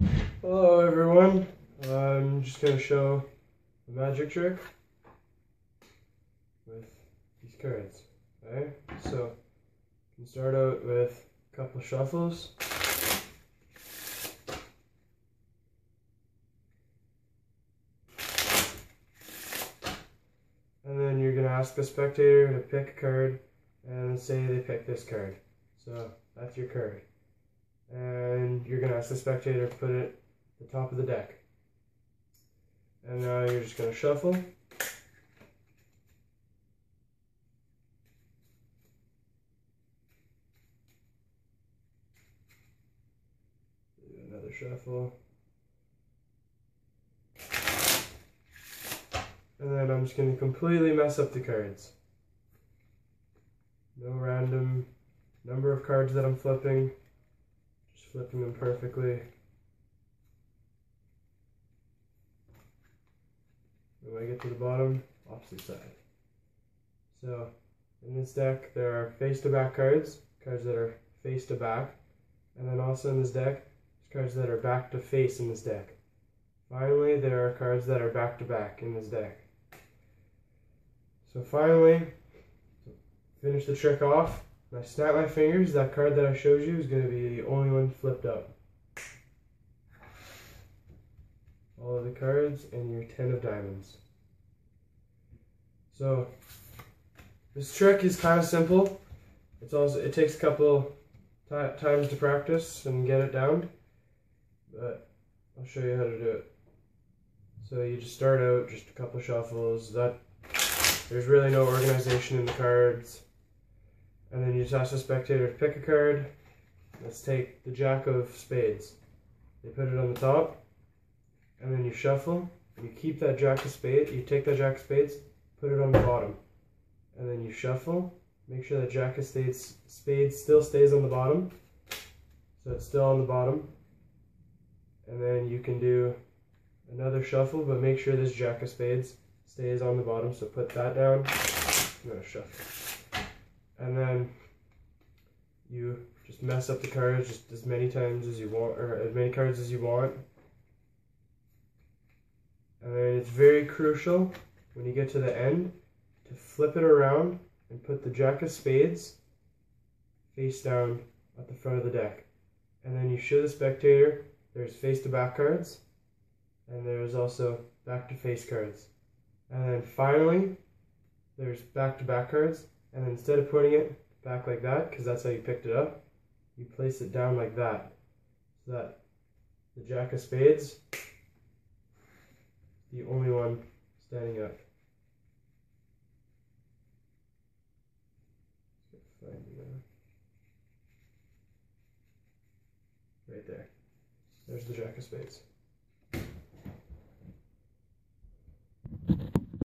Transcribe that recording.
Hello everyone, I'm just going to show a magic trick with these cards. Okay, so you can start out with a couple shuffles. And then you're going to ask the spectator to pick a card and say they pick this card. So that's your card. And you're going to ask the spectator to put it the top of the deck. And now you're just going to shuffle. Another shuffle. And then I'm just going to completely mess up the cards. No random number of cards that I'm flipping. Just flipping them perfectly. When I get to the bottom, opposite side. So, in this deck, there are face to back cards, cards that are face to back. And then also in this deck, there's cards that are back to face in this deck. Finally, there are cards that are back to back in this deck. So finally, finish the trick off, when I snap my fingers, that card that I showed you is going to be the only one flipped up. All of the cards and your 10 of diamonds. So, this trick is kind of simple. It's also It takes a couple times to practice and get it down, but I'll show you how to do it. So you just start out, just a couple shuffles. That there's really no organization in the cards. And then you just ask the spectator to pick a card. Let's take the Jack of Spades. They put it on the top. And then you shuffle. You keep that Jack of Spades. You take that Jack of Spades, put it on the bottom. And then you shuffle. Make sure that Jack of Spades, spades still stays on the bottom. So it's still on the bottom. And then you can do another shuffle, but make sure this Jack of Spades stays on the bottom, so put that down. I'm gonna shuffle. And then you just mess up the cards just as many times as you want, or as many cards as you want. And then it's very crucial when you get to the end to flip it around and put the Jack of Spades face down at the front of the deck. And then you show the spectator there's face to back cards and there's also back to face cards. And then finally, there's back-to-back cards. And instead of putting it back like that, because that's how you picked it up, you place it down like that. So that the Jack of Spades, the only one standing up. Right there. There's the Jack of Spades.